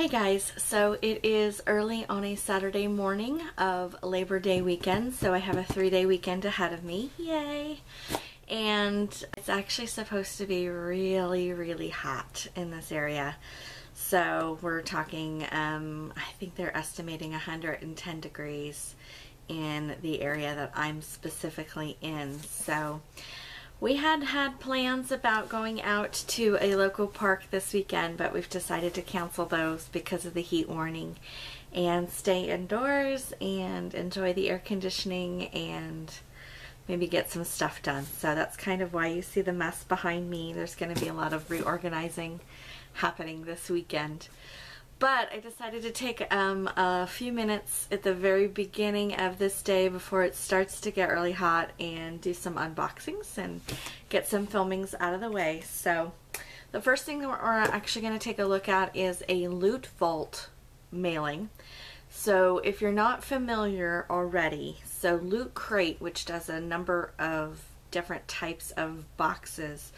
Hey guys, so it is early on a Saturday morning of Labor Day weekend, so I have a three day weekend ahead of me. Yay! And it's actually supposed to be really, really hot in this area. So we're talking, um, I think they're estimating 110 degrees in the area that I'm specifically in. So we had had plans about going out to a local park this weekend, but we've decided to cancel those because of the heat warning and stay indoors and enjoy the air conditioning and maybe get some stuff done. So that's kind of why you see the mess behind me. There's going to be a lot of reorganizing happening this weekend. But I decided to take um, a few minutes at the very beginning of this day before it starts to get really hot and do some unboxings and get some filmings out of the way. So the first thing that we're actually going to take a look at is a Loot Vault mailing. So if you're not familiar already, so Loot Crate, which does a number of different types of boxes,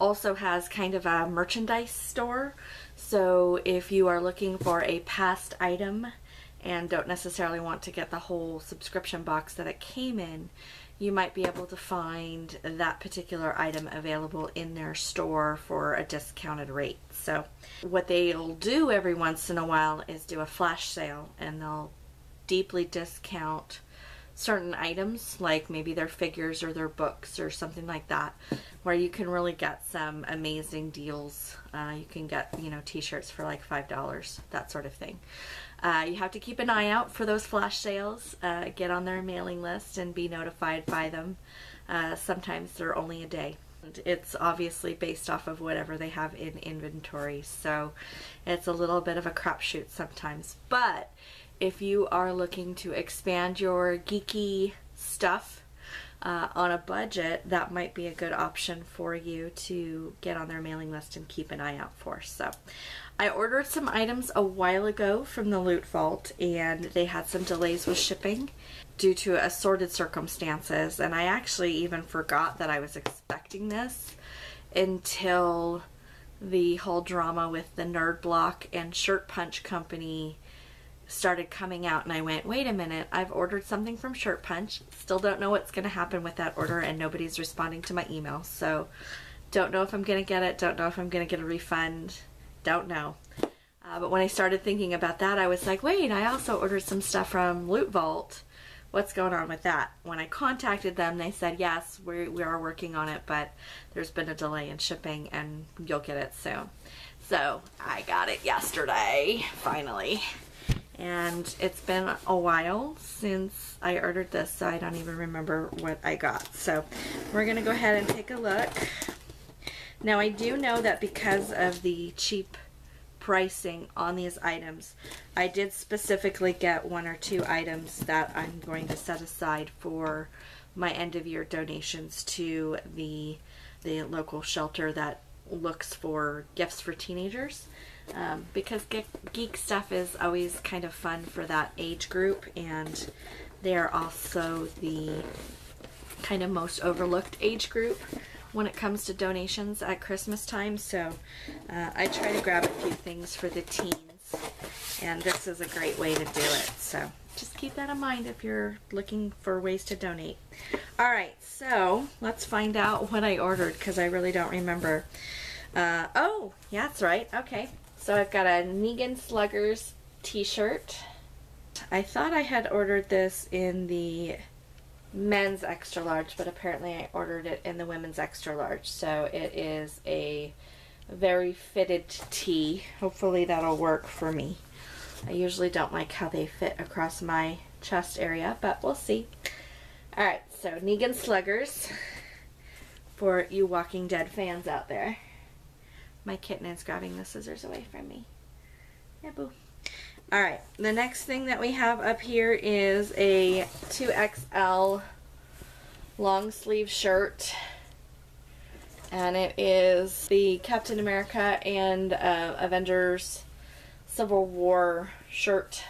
also has kind of a merchandise store. So if you are looking for a past item and don't necessarily want to get the whole subscription box that it came in, you might be able to find that particular item available in their store for a discounted rate. So what they'll do every once in a while is do a flash sale and they'll deeply discount certain items like maybe their figures or their books or something like that where you can really get some amazing deals. Uh, you can get you know t-shirts for like five dollars that sort of thing. Uh, you have to keep an eye out for those flash sales. Uh, get on their mailing list and be notified by them. Uh, sometimes they're only a day. It's obviously based off of whatever they have in inventory so it's a little bit of a crapshoot sometimes. But if you are looking to expand your geeky stuff uh, on a budget, that might be a good option for you to get on their mailing list and keep an eye out for. So, I ordered some items a while ago from the Loot Vault, and they had some delays with shipping due to assorted circumstances. And I actually even forgot that I was expecting this until the whole drama with the Nerd Block and Shirt Punch Company started coming out and I went, wait a minute, I've ordered something from Shirt Punch. Still don't know what's going to happen with that order and nobody's responding to my email. So don't know if I'm going to get it. Don't know if I'm going to get a refund. Don't know. Uh, but when I started thinking about that, I was like, wait, I also ordered some stuff from Loot Vault. What's going on with that? When I contacted them, they said, yes, we, we are working on it, but there's been a delay in shipping and you'll get it soon. So I got it yesterday, finally and it's been a while since I ordered this so I don't even remember what I got. So we're gonna go ahead and take a look. Now I do know that because of the cheap pricing on these items I did specifically get one or two items that I'm going to set aside for my end of year donations to the the local shelter that looks for gifts for teenagers um, because geek, geek stuff is always kind of fun for that age group and they're also the kind of most overlooked age group when it comes to donations at Christmas time. So uh, I try to grab a few things for the teens and this is a great way to do it. So just keep that in mind if you're looking for ways to donate. Alright so let's find out what I ordered because I really don't remember. Uh, oh yeah that's right. Okay so I've got a Negan Sluggers t-shirt. I thought I had ordered this in the men's extra large, but apparently I ordered it in the women's extra large. So it is a very fitted tee. Hopefully that'll work for me. I usually don't like how they fit across my chest area, but we'll see. Alright, so Negan Sluggers for you Walking Dead fans out there. My kitten is grabbing the scissors away from me. Yeah, boo. Alright, the next thing that we have up here is a 2XL long sleeve shirt. And it is the Captain America and uh, Avengers Civil War shirt.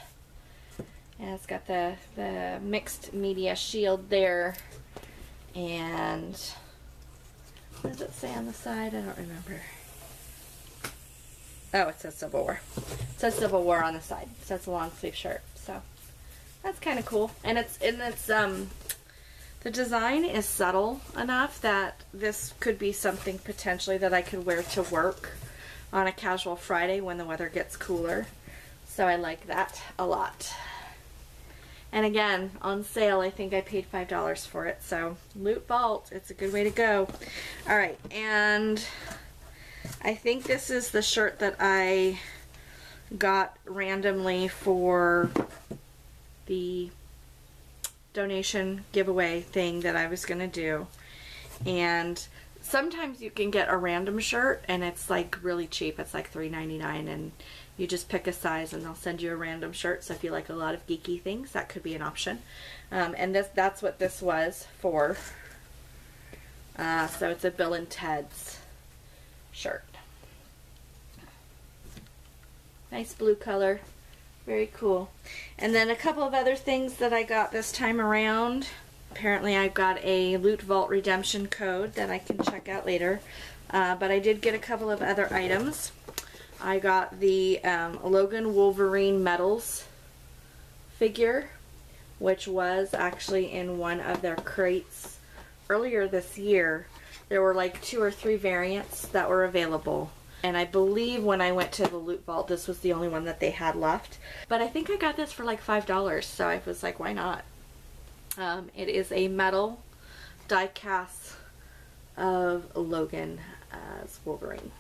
And it's got the, the mixed media shield there. And what does it say on the side? I don't remember. Oh, it says Civil War. It says Civil War on the side. It's a long sleeve shirt. So that's kind of cool. And it's and it's um the design is subtle enough that this could be something potentially that I could wear to work on a casual Friday when the weather gets cooler. So I like that a lot. And again, on sale, I think I paid $5 for it. So Loot Vault, it's a good way to go. All right, and I think this is the shirt that I got randomly for the donation giveaway thing that I was going to do. And sometimes you can get a random shirt and it's like really cheap. It's like $3.99 and you just pick a size and they'll send you a random shirt. So if you like a lot of geeky things, that could be an option. Um, and this that's what this was for. Uh, so it's a Bill and Ted's shirt. Nice blue color. Very cool. And then a couple of other things that I got this time around. Apparently I've got a Loot Vault redemption code that I can check out later. Uh, but I did get a couple of other items. I got the um, Logan Wolverine Metals figure, which was actually in one of their crates earlier this year. There were like two or three variants that were available. And I believe when I went to the Loot Vault, this was the only one that they had left. But I think I got this for like $5, so I was like, why not? Um, it is a metal die cast of Logan as Wolverine.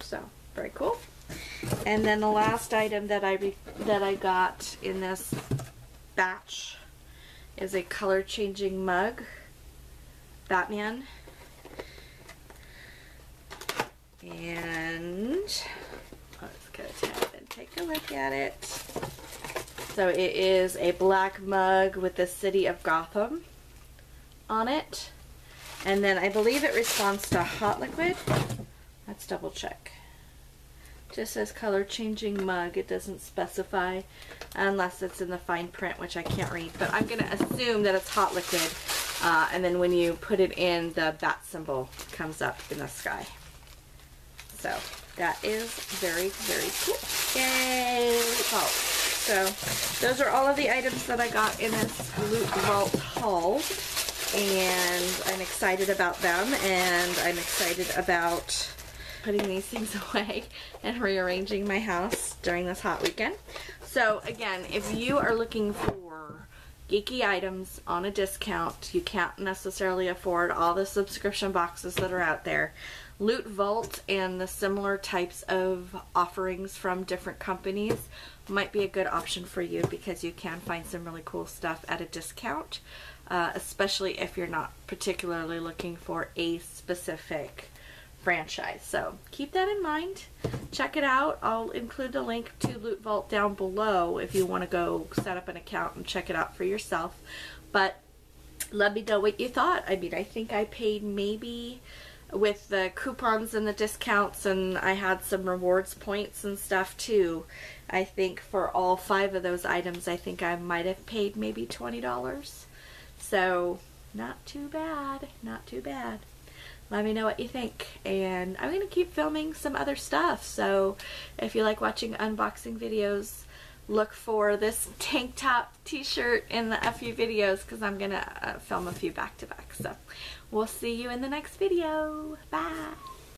So, very cool. And then the last item that I that I got in this batch is a color changing mug. Batman and let's go ahead and take a look at it. So it is a black mug with the city of Gotham on it. And then I believe it responds to hot liquid. Let's double check. Just says color changing mug. It doesn't specify unless it's in the fine print, which I can't read. But I'm going to assume that it's hot liquid. Uh, and then when you put it in, the bat symbol comes up in the sky. So that is very, very cool. Yay! Vault. So those are all of the items that I got in this Loot Vault haul. And I'm excited about them. And I'm excited about putting these things away and rearranging my house during this hot weekend. So again, if you are looking for geeky items on a discount, you can't necessarily afford all the subscription boxes that are out there. Loot Vault and the similar types of offerings from different companies might be a good option for you because you can find some really cool stuff at a discount, uh, especially if you're not particularly looking for a specific franchise. So keep that in mind. Check it out. I'll include a link to Loot Vault down below if you want to go set up an account and check it out for yourself. But let me know what you thought. I mean, I think I paid maybe with the coupons and the discounts and I had some rewards points and stuff too. I think for all five of those items I think I might have paid maybe $20. So not too bad, not too bad. Let me know what you think and I'm going to keep filming some other stuff so if you like watching unboxing videos look for this tank top t-shirt in a few videos because I'm going to uh, film a few back to back. So we'll see you in the next video. Bye.